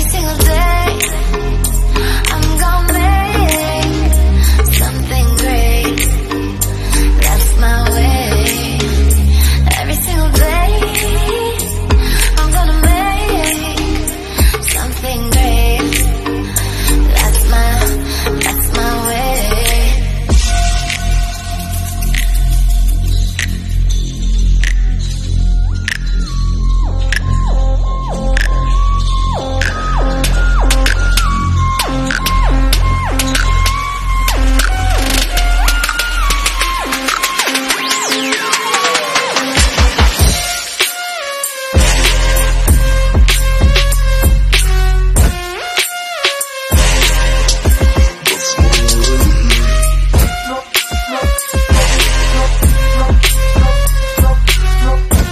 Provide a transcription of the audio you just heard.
every single day.